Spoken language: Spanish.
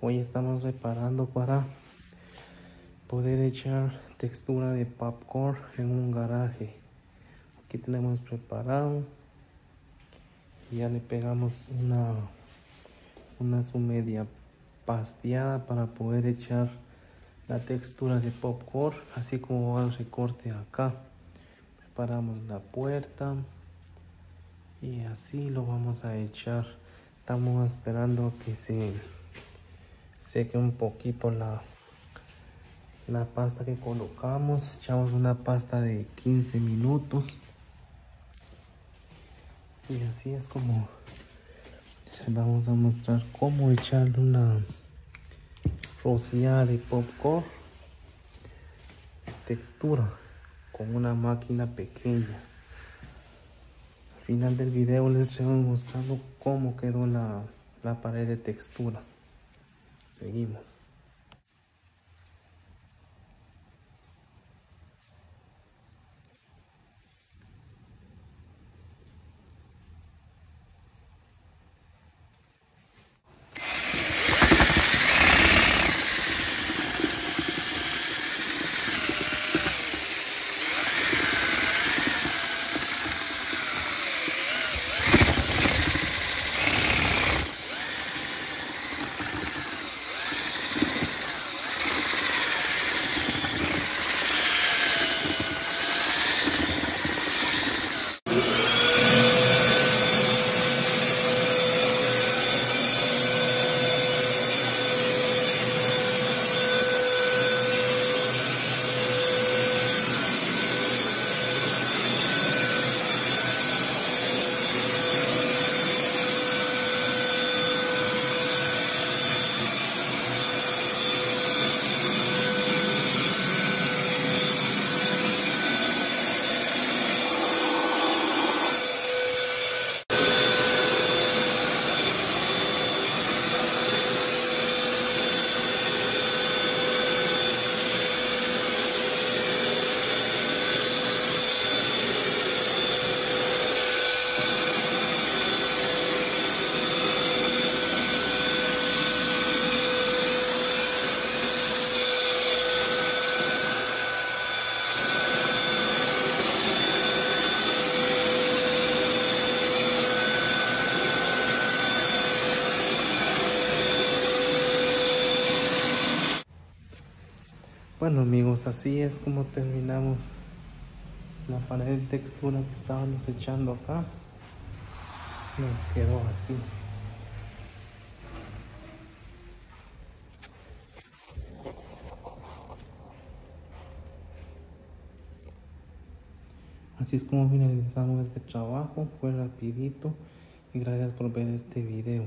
Hoy estamos reparando para poder echar textura de popcorn en un garaje. Aquí tenemos preparado. Ya le pegamos una, una su media pasteada para poder echar la textura de popcorn, así como va el recorte acá. Preparamos la puerta y así lo vamos a echar. Estamos esperando que se seque un poquito la, la pasta que colocamos. Echamos una pasta de 15 minutos. Y así es como vamos a mostrar cómo echarle una rociada de popcorn textura con una máquina pequeña. Al final del video les estoy mostrando cómo quedó la, la pared de textura. Seguimos. Bueno amigos, así es como terminamos la pared de textura que estábamos echando acá. Nos quedó así. Así es como finalizamos este trabajo, fue rapidito y gracias por ver este video.